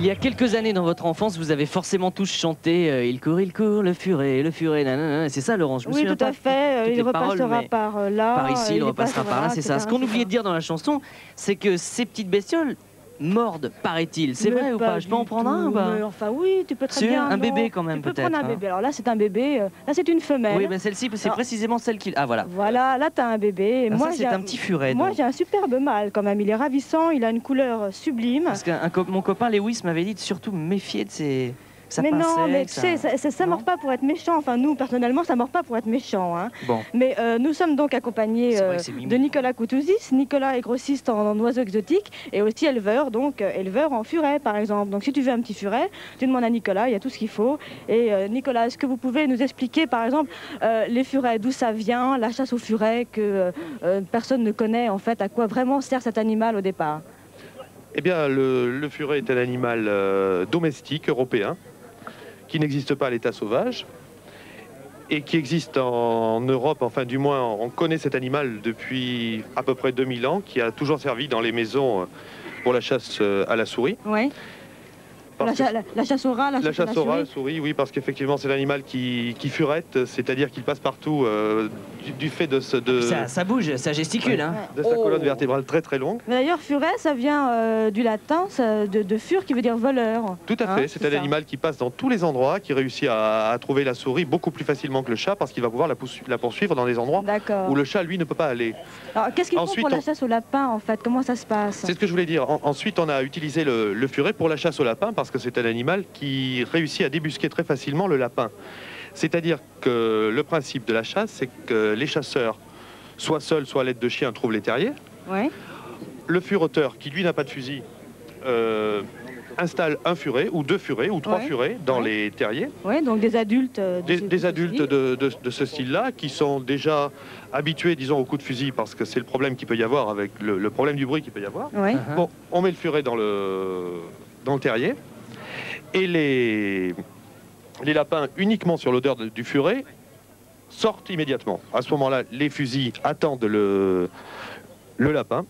y a quelques années dans votre enfance, vous avez forcément tous chanté euh, Il court, il court, le furet, le furet, nanana. C'est ça, Laurence je me Oui, tout à fait. euh, toutes Il paroles, repassera par euh, là. Par ici, il y repassera par là, c'est ça. Ce qu'on oubliait de dire dans la chanson, c'est que ces petites bestioles mordent, paraît-il. C'est vrai ou pas Je peux en prendre un ou pas? Enfin, oui, tu peux très C'est bien. un non. bébé quand même, Tu peux prendre un hein. bébé. Alors là, c'est un bébé. euh, Là, c'est une femelle. Oui, mais celle-ci, c'est précisément celle qui. Ah voilà. Voilà, là, tu as un bébé. Et moi, ça, c'est un petit furet. Moi, j'ai un superbe mâle quand même. Il est ravissant. Il a une couleur sublime. Parce que mon copain Lewis m'avait dit de surtout me méfier de ses. Ça mais non, mais tu sais, ça, ça, ça mord pas pour être méchant. Enfin, nous, personnellement, ça mord pas pour être méchant. hein. Bon, Mais euh, nous sommes donc accompagnés euh, de Nicolas Coutouzis. Nicolas est grossiste en, en oiseaux exotiques et aussi éleveur, donc euh, éleveur en furet, par exemple. Donc, si tu veux un petit furet, tu demandes à Nicolas, il y a tout ce qu'il faut. Et euh, Nicolas, est-ce que vous pouvez nous expliquer, par exemple, euh, les furets, d'où ça vient, la chasse aux furets, que personne ne connaît, en fait, à quoi vraiment sert cet animal au départ? Eh bien, le, le furet est un animal euh, domestique européen qui n'existe pas à l'état sauvage et qui existe en, Europe, enfin du moins on connaît cet animal depuis à peu près 2000 ans, qui a toujours servi dans les maisons euh, pour la chasse euh, à la souris. La, Parce que- cha- la- la chasse au rat, la, la chasse au rat, souris. la souris, oui, parce qu'effectivement c'est l'animal qui, qui furette, c'est-à-dire qu'il passe partout euh, du, du fait de, ce- de, ça, ça bouge, ça gesticule. Hein. de sa Oh. colonne vertébrale très très longue. Mais D'ailleurs, furet, ça vient euh, du latin ça- de, de fur qui veut dire voleur. Tout à Hein, fait, c'est c'est un ça. animal qui passe dans tous les endroits, qui réussit à, à trouver la souris beaucoup plus facilement que le chat parce qu'il va pouvoir la, poursu- la poursuivre dans des endroits où le chat, lui, ne peut pas aller. Alors, qu'est-ce qu'il faut Ensuite, pour la chasse au lapin, en fait? Comment ça se passe? C'est ce que je voulais dire. En- ensuite, on a utilisé le, le furet pour la chasse au lapin parce que c'est un animal qui réussit à débusquer très facilement le lapin. C'est-à-dire que le principe de la chasse, c'est que les chasseurs, soit seuls, soit à l'aide de chiens, trouvent les terriers. Ouais. Le fureteur, qui lui n'a pas de fusil, euh, installe un furet, ou deux furets, ou trois Ouais. furets dans Ouais. les terriers. Ouais, donc des adultes. euh, de Des, ce- des adultes de, de- de ce style-là qui sont déjà habitués, disons, au coup de fusil parce que c'est le problème qu'il peut y avoir avec le, le problème du bruit qu'il peut y avoir. Ouais. Bon, on met le furet dans le, dans le terrier et les, les lapins, uniquement sur l'odeur de- du furet, sortent immédiatement. À ce moment-là, les fusils attendent le, le lapin.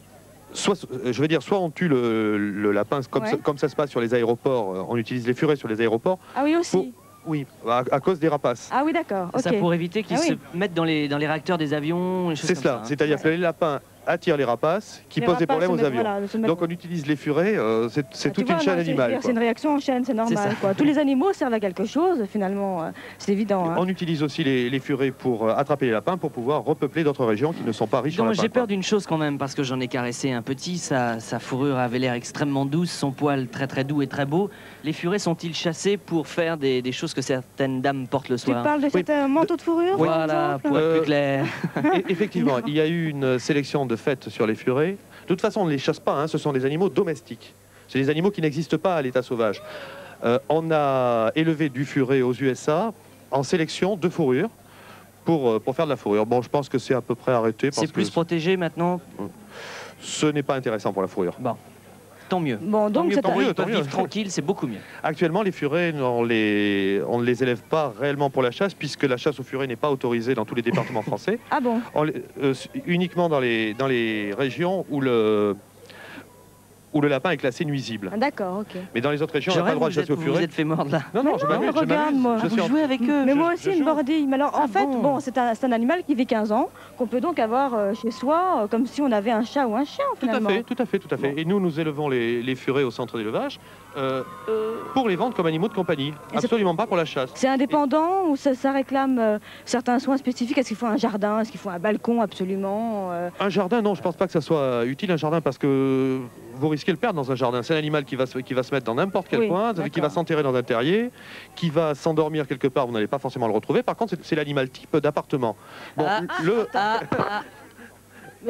Soit, euh, je veux dire, soit on tue le, le lapin, comme, Ouais. ça, comme ça se passe sur les aéroports, euh, on utilise les furets sur les aéroports, Ah oui, aussi. Pour- oui, à, à cause des rapaces. Ah oui, d'accord. Ok. Ça pour éviter qu'ils Ah oui. se mettent dans les, dans les réacteurs des avions. C'est cela, ça, hein. c'est-à-dire que les lapins attirent les rapaces qui Les posent des problèmes aux avions. voilà, Donc on utilise les furets, euh, c'est Ah, tu toute vois, une chaîne animale. C'est une réaction en chaîne, c'est normal. Quoi. Tous les animaux servent à quelque chose, finalement. euh, C'est évident. hein. On utilise aussi les, les furets pour euh, attraper les lapins pour pouvoir repeupler d'autres régions qui ne sont pas riches en lapins. j'ai peur d'une chose quand même, parce que j'en ai caressé un petit, sa, sa fourrure avait l'air extrêmement douce, son poil très très doux et très beau. Les furets sont-ils chassés pour faire des, des choses que certaines dames portent le Tu soir parles de Oui. cet euh, manteau de fourrure par Voilà, pour être plus clair. Et- effectivement, il y a eu une sélection de fêtes sur les furets. De toute façon, on ne les chasse pas, hein, ce sont des animaux domestiques. C'est des animaux qui n'existent pas à l'état sauvage. Euh, on a élevé du furet aux USA en sélection de fourrure pour, euh, pour faire de la fourrure. Bon, je pense que c'est à peu près arrêté C'est plus que protégé maintenant ce n'est pas intéressant pour la fourrure. Tant mieux. Bon, Tant donc mieux eux, mieux, ils peuvent tant mieux. vivre tranquille, c'est beaucoup mieux. Actuellement, les furets, on, les, on ne les élève pas réellement pour la chasse, puisque la chasse aux furets n'est pas autorisée dans tous les départements français. Ah bon? On euh, uniquement dans les, dans les régions où le, où le lapin est classé nuisible. Ah, D'accord, ok. Mais dans les autres régions, on n'a pas le droit de chasser aux vous vous êtes fait mordre là. Non, non, je non, m'amuse, je regarde, moi. Je Vous jouez avec eux Mais je- moi aussi, une bordille. Mais alors, en Ah fait, bon bon, c'est un, animal qui vit 15 ans, qu'on peut donc avoir euh, chez soi, euh, comme si on avait un chat ou un chien, Tout à finalement. fait, tout à fait, tout à fait. Bon. Et nous, nous élevons les, les furets au centre d'élevage euh, pour les vendre comme animaux de compagnie. Absolument pas pour la chasse. C'est indépendant ou ça, ça réclame euh, certains soins spécifiques? Est-ce qu'il faut un jardin? Est-ce qu'il faut un balcon? Absolument euh, Un jardin, non, je pense pas que ça soit utile un jardin parce que vous risquez de le perdre dans un jardin. C'est un animal qui va se, qui va se mettre dans n'importe quel Oui, coin, qui va s'enterrer dans un terrier, qui va s'endormir quelque part, vous n'allez pas forcément le retrouver. Par contre, c'est- l'animal type d'appartement. Bon, Ah, le, Ah, ah,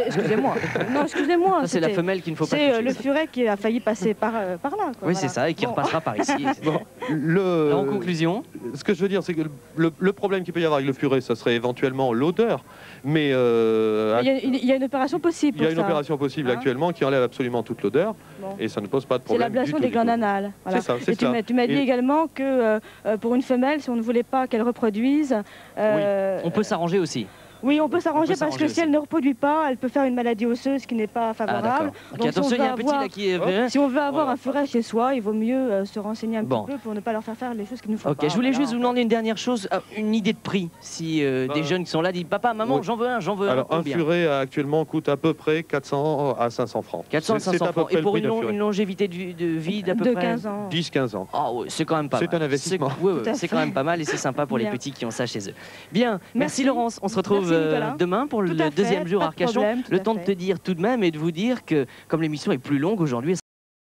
Excusez-moi. non, excusez-moi. ça, c'est la femelle qu'il ne faut pas C'est euh, le furet qui a failli passer par, euh, par là. quoi, Oui, voilà. c'est ça, et qui Bon. repassera par ici. bon, le- en conclusion, ce que je veux dire, c'est que le, le problème qu'il peut y avoir avec le furet, ce serait éventuellement l'odeur. Mais euh, Il y, a, il y a une opération possible il y a une ça. opération possible Hein actuellement qui enlève absolument toute l'odeur Bon. et ça ne pose pas de C'est problème. du l'ablation des glandes anales. Voilà. C'est ça, c'est Et tu ça. m'as, tu m'as dit Et- également que euh, pour une femelle, si on ne voulait pas qu'elle reproduise, euh, on peut s'arranger aussi. Oui, on peut s'arranger parce que si elle ne reproduit pas, elle peut faire une maladie osseuse qui n'est pas Ah favorable. Donc, si attention, on il y a veut un petit là qui est... Si on veut avoir Voilà. un furet chez soi, il vaut mieux euh, se renseigner un Bon. petit peu pour ne pas leur faire faire les choses qu'il nous faut Ok, pas. je voulais Voilà, juste vous demander une dernière chose, ah, une idée de prix. Si euh, Bah, des jeunes qui sont là disent Papa, maman, oui. j'en veux un, j'en veux un. Alors un furet euh, actuellement coûte à peu près 400 à 500 francs. 400 C'est- c'est 500 à peu francs. près Et pour une, longévité de, de vie d'à peu de près 15 ans. 10-15 ans. Ah c'est quand même pas C'est mal. un investissement. C'est- c'est quand même pas mal et c'est sympa pour les petits qui ont ça chez eux. Bien, merci. Laurence. On se retrouve euh, demain pour Tout le fait, deuxième jour à Arcachon. problème, Le temps de te dire tout de même et de vous dire que comme l'émission est plus longue aujourd'hui,